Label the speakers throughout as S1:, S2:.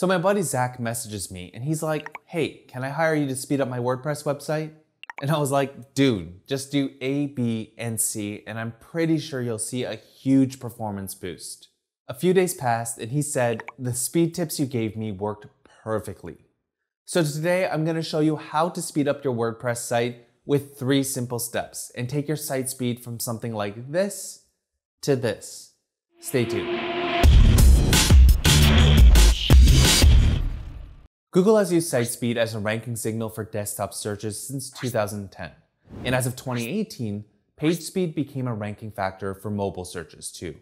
S1: So my buddy Zach messages me and he's like, hey, can I hire you to speed up my WordPress website? And I was like, dude, just do A, B, and C, and I'm pretty sure you'll see a huge performance boost. A few days passed and he said, the speed tips you gave me worked perfectly. So today I'm gonna show you how to speed up your WordPress site with three simple steps and take your site speed from something like this to this. Stay tuned. Google has used site speed as a ranking signal for desktop searches since 2010. And as of 2018, page speed became a ranking factor for mobile searches too.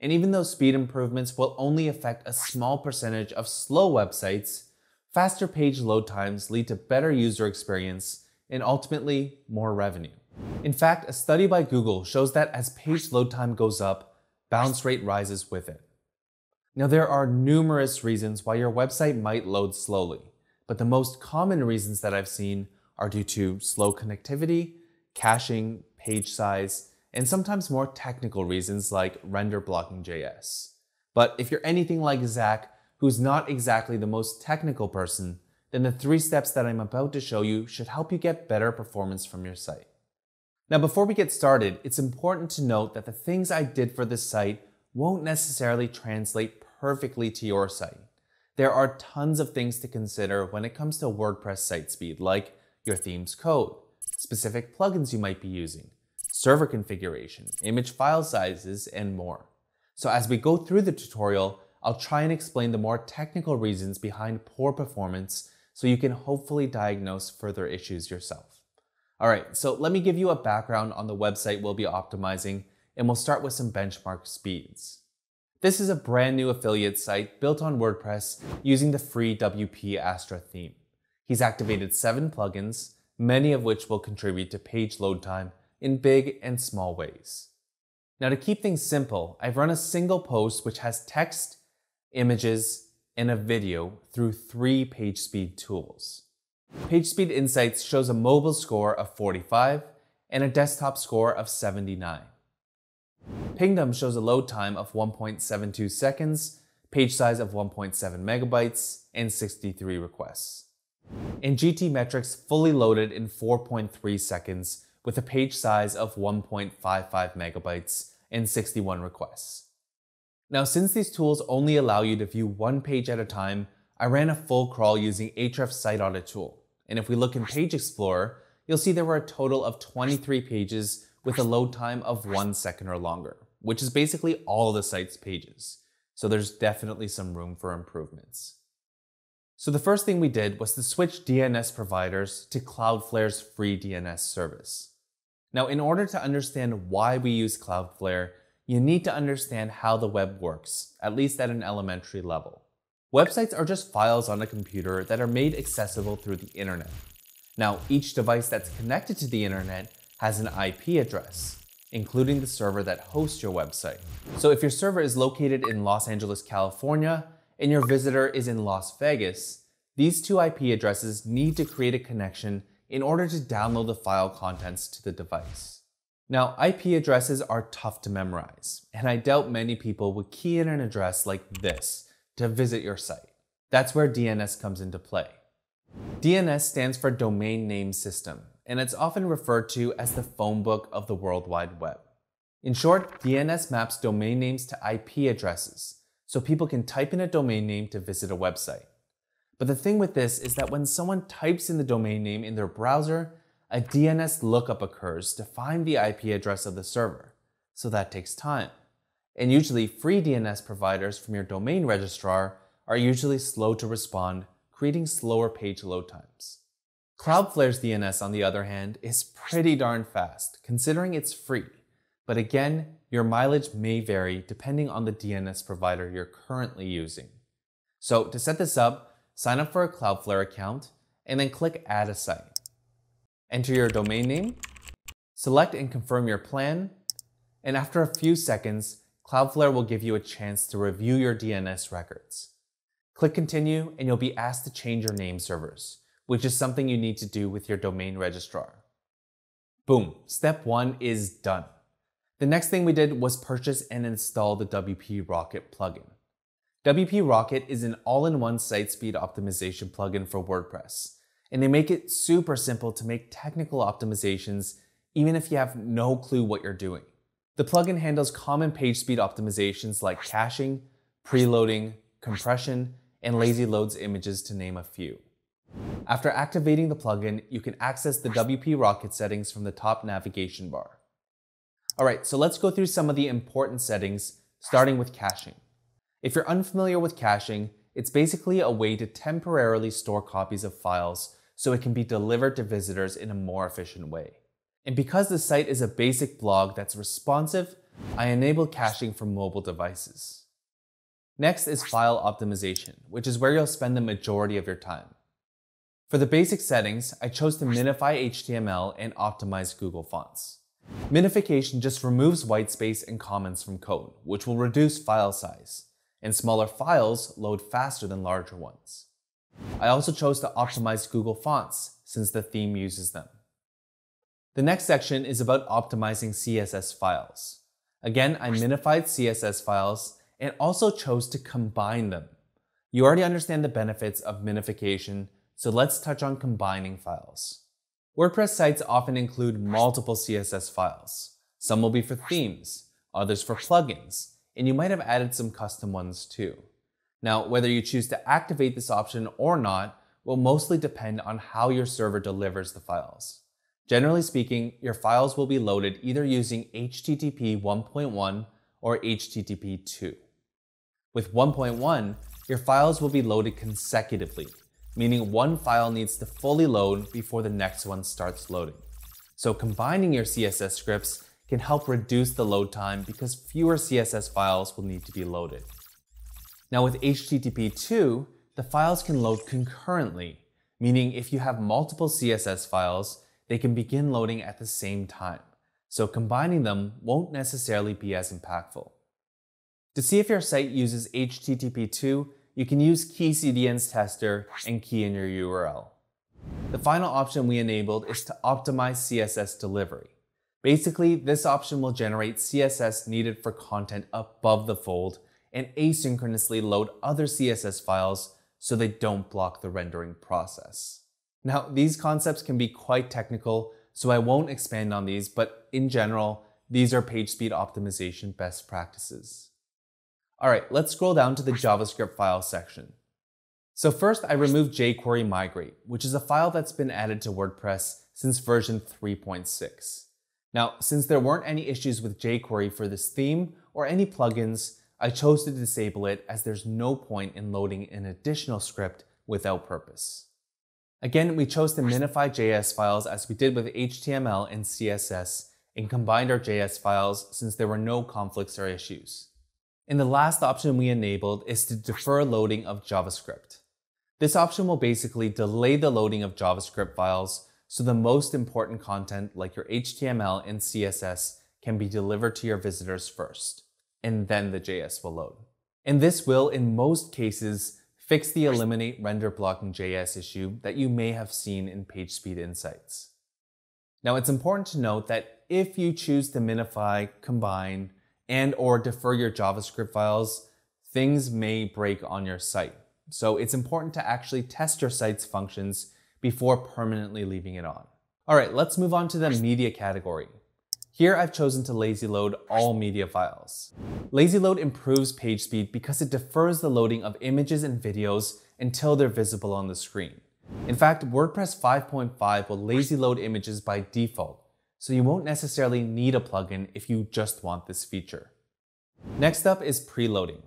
S1: And even though speed improvements will only affect a small percentage of slow websites, faster page load times lead to better user experience and ultimately more revenue. In fact, a study by Google shows that as page load time goes up, bounce rate rises with it. Now, there are numerous reasons why your website might load slowly, but the most common reasons that I've seen are due to slow connectivity, caching, page size, and sometimes more technical reasons like render blocking JS. But if you're anything like Zach, who's not exactly the most technical person, then the three steps that I'm about to show you should help you get better performance from your site. Now, before we get started, it's important to note that the things I did for this site won't necessarily translate perfectly to your site. There are tons of things to consider when it comes to WordPress site speed, like your theme's code, specific plugins you might be using, server configuration, image file sizes, and more. So as we go through the tutorial, I'll try and explain the more technical reasons behind poor performance so you can hopefully diagnose further issues yourself. All right, so let me give you a background on the website we'll be optimizing, and we'll start with some benchmark speeds. This is a brand new affiliate site built on WordPress using the free WP Astra theme. He's activated seven plugins, many of which will contribute to page load time in big and small ways. Now to keep things simple, I've run a single post which has text, images, and a video through three page speed tools. PageSpeed Insights shows a mobile score of 45 and a desktop score of 79. Pingdom shows a load time of 1.72 seconds, page size of 1.7 megabytes, and 63 requests. And GTmetrix fully loaded in 4.3 seconds with a page size of 1.55 megabytes and 61 requests. Now, since these tools only allow you to view one page at a time, I ran a full crawl using Ahrefs Site Audit tool. And if we look in Page Explorer, you'll see there were a total of 23 pages with a load time of one second or longer, which is basically all the site's pages. So there's definitely some room for improvements. So the first thing we did was to switch DNS providers to Cloudflare's free DNS service. Now, in order to understand why we use Cloudflare, you need to understand how the web works, at least at an elementary level. Websites are just files on a computer that are made accessible through the internet. Now, each device that's connected to the internet has an IP address, including the server that hosts your website. So if your server is located in Los Angeles, California, and your visitor is in Las Vegas, these two IP addresses need to create a connection in order to download the file contents to the device. Now, IP addresses are tough to memorize, and I doubt many people would key in an address like this to visit your site. That's where DNS comes into play. DNS stands for Domain Name System, and it's often referred to as the phone book of the World Wide Web. In short, DNS maps domain names to IP addresses, so people can type in a domain name to visit a website. But the thing with this is that when someone types in the domain name in their browser, a DNS lookup occurs to find the IP address of the server, so that takes time. And usually, free DNS providers from your domain registrar are usually slow to respond, creating slower page load times. Cloudflare's DNS, on the other hand, is pretty darn fast, considering it's free. But again, your mileage may vary depending on the DNS provider you're currently using. So to set this up, sign up for a Cloudflare account and then click Add a Site. Enter your domain name, select and confirm your plan, and after a few seconds, Cloudflare will give you a chance to review your DNS records. Click Continue and you'll be asked to change your name servers which is something you need to do with your domain registrar. Boom, step one is done. The next thing we did was purchase and install the WP Rocket plugin. WP Rocket is an all-in-one site speed optimization plugin for WordPress, and they make it super simple to make technical optimizations even if you have no clue what you're doing. The plugin handles common page speed optimizations like caching, preloading, compression, and lazy loads images to name a few. After activating the plugin, you can access the WP Rocket settings from the top navigation bar. Alright, so let's go through some of the important settings, starting with caching. If you're unfamiliar with caching, it's basically a way to temporarily store copies of files so it can be delivered to visitors in a more efficient way. And because the site is a basic blog that's responsive, I enable caching for mobile devices. Next is file optimization, which is where you'll spend the majority of your time. For the basic settings, I chose to minify HTML and optimize Google Fonts. Minification just removes whitespace and comments from code, which will reduce file size and smaller files load faster than larger ones. I also chose to optimize Google Fonts since the theme uses them. The next section is about optimizing CSS files. Again, I minified CSS files and also chose to combine them. You already understand the benefits of minification, so let's touch on combining files. WordPress sites often include multiple CSS files. Some will be for themes, others for plugins, and you might have added some custom ones too. Now, whether you choose to activate this option or not will mostly depend on how your server delivers the files. Generally speaking, your files will be loaded either using HTTP 1.1 or HTTP 2. With 1.1, your files will be loaded consecutively, meaning one file needs to fully load before the next one starts loading. So combining your CSS scripts can help reduce the load time because fewer CSS files will need to be loaded. Now with HTTP 2, the files can load concurrently, meaning if you have multiple CSS files, they can begin loading at the same time. So combining them won't necessarily be as impactful. To see if your site uses HTTP 2, you can use KeyCDN's tester and key in your URL. The final option we enabled is to optimize CSS delivery. Basically, this option will generate CSS needed for content above the fold and asynchronously load other CSS files so they don't block the rendering process. Now, these concepts can be quite technical, so I won't expand on these, but in general, these are page speed optimization best practices. All right, let's scroll down to the JavaScript file section. So first, I removed jQuery migrate, which is a file that's been added to WordPress since version 3.6. Now, since there weren't any issues with jQuery for this theme or any plugins, I chose to disable it as there's no point in loading an additional script without purpose. Again, we chose to minify JS files as we did with HTML and CSS and combined our JS files since there were no conflicts or issues. And the last option we enabled is to defer loading of JavaScript. This option will basically delay the loading of JavaScript files so the most important content like your HTML and CSS can be delivered to your visitors first, and then the JS will load. And this will, in most cases, fix the eliminate render blocking JS issue that you may have seen in PageSpeed Insights. Now it's important to note that if you choose to minify, combine, and or defer your JavaScript files, things may break on your site. So it's important to actually test your site's functions before permanently leaving it on. All right, let's move on to the media category. Here I've chosen to lazy load all media files. Lazy load improves page speed because it defers the loading of images and videos until they're visible on the screen. In fact, WordPress 5.5 will lazy load images by default, so you won't necessarily need a plugin if you just want this feature. Next up is preloading.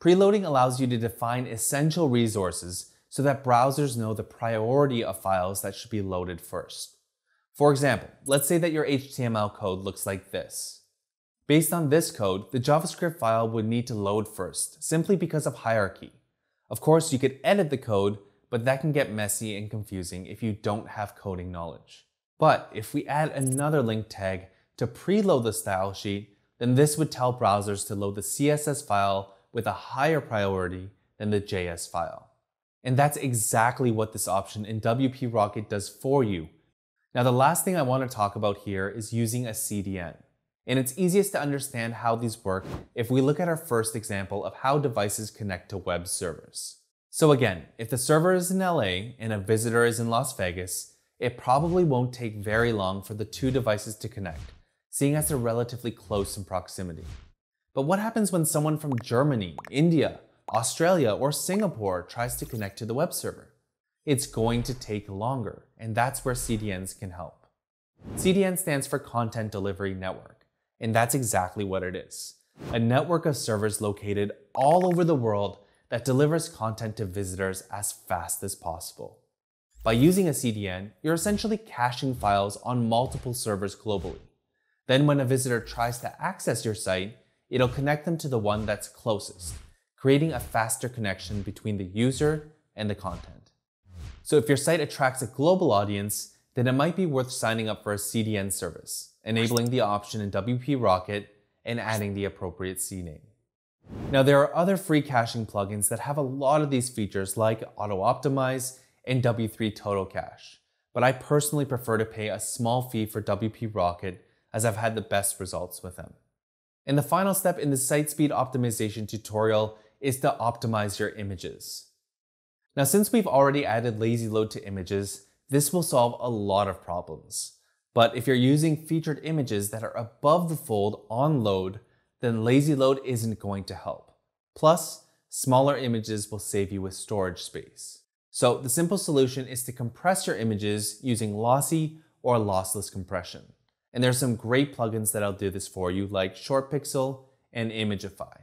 S1: Preloading allows you to define essential resources so that browsers know the priority of files that should be loaded first. For example, let's say that your HTML code looks like this. Based on this code, the JavaScript file would need to load first, simply because of hierarchy. Of course, you could edit the code, but that can get messy and confusing if you don't have coding knowledge. But if we add another link tag to preload the style sheet, then this would tell browsers to load the CSS file with a higher priority than the JS file. And that's exactly what this option in WP Rocket does for you. Now, the last thing I want to talk about here is using a CDN. And it's easiest to understand how these work if we look at our first example of how devices connect to web servers. So again, if the server is in LA and a visitor is in Las Vegas, it probably won't take very long for the two devices to connect, seeing as they're relatively close in proximity. But what happens when someone from Germany, India, Australia, or Singapore tries to connect to the web server? It's going to take longer, and that's where CDNs can help. CDN stands for Content Delivery Network. And that's exactly what it is a network of servers located all over the world that delivers content to visitors as fast as possible. By using a CDN, you're essentially caching files on multiple servers globally. Then, when a visitor tries to access your site, it'll connect them to the one that's closest, creating a faster connection between the user and the content. So, if your site attracts a global audience, then it might be worth signing up for a CDN service enabling the option in WP Rocket and adding the appropriate CNAME. Now, there are other free caching plugins that have a lot of these features like Autoptimize and W3 Total Cache, but I personally prefer to pay a small fee for WP Rocket as I've had the best results with them. And the final step in the site speed optimization tutorial is to optimize your images. Now, since we've already added lazy load to images, this will solve a lot of problems. But if you're using featured images that are above the fold on load, then lazy load isn't going to help. Plus, smaller images will save you with storage space. So the simple solution is to compress your images using lossy or lossless compression. And there's some great plugins that'll do this for you like ShortPixel and Imagify.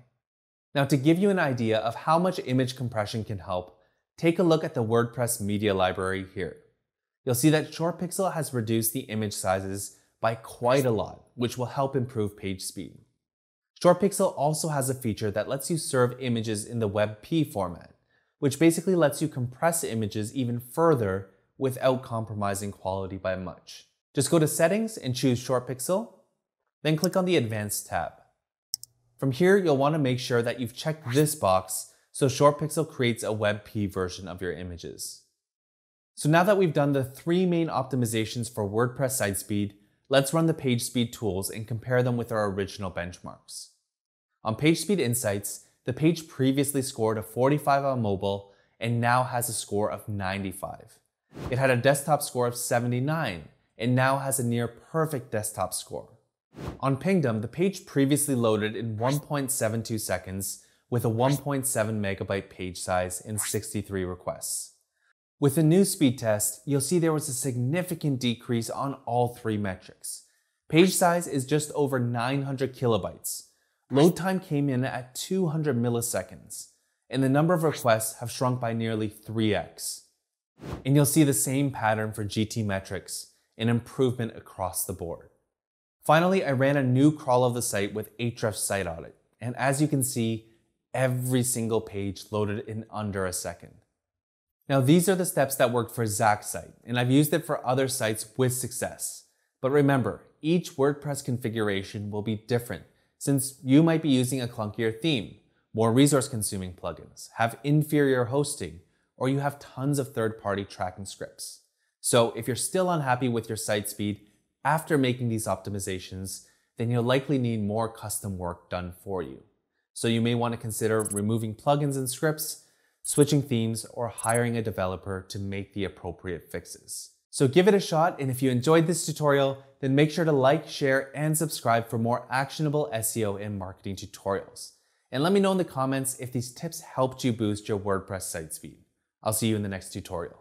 S1: Now to give you an idea of how much image compression can help, take a look at the WordPress media library here you'll see that ShortPixel has reduced the image sizes by quite a lot, which will help improve page speed. ShortPixel also has a feature that lets you serve images in the WebP format, which basically lets you compress images even further without compromising quality by much. Just go to Settings and choose ShortPixel, then click on the Advanced tab. From here, you'll want to make sure that you've checked this box so ShortPixel creates a WebP version of your images. So now that we've done the three main optimizations for WordPress site speed, let's run the PageSpeed tools and compare them with our original benchmarks. On PageSpeed Insights, the page previously scored a 45 on mobile and now has a score of 95. It had a desktop score of 79 and now has a near perfect desktop score. On Pingdom, the page previously loaded in 1.72 seconds with a 1.7 megabyte page size and 63 requests. With the new speed test, you'll see there was a significant decrease on all three metrics. Page size is just over 900 kilobytes. Load time came in at 200 milliseconds, and the number of requests have shrunk by nearly 3x. And you'll see the same pattern for GTmetrix, an improvement across the board. Finally, I ran a new crawl of the site with Ahrefs Site Audit, and as you can see, every single page loaded in under a second. Now, these are the steps that worked for Zach's site, and I've used it for other sites with success. But remember, each WordPress configuration will be different since you might be using a clunkier theme, more resource consuming plugins, have inferior hosting, or you have tons of third party tracking scripts. So if you're still unhappy with your site speed after making these optimizations, then you'll likely need more custom work done for you. So you may want to consider removing plugins and scripts switching themes, or hiring a developer to make the appropriate fixes. So give it a shot, and if you enjoyed this tutorial, then make sure to like, share, and subscribe for more actionable SEO and marketing tutorials. And let me know in the comments if these tips helped you boost your WordPress site speed. I'll see you in the next tutorial.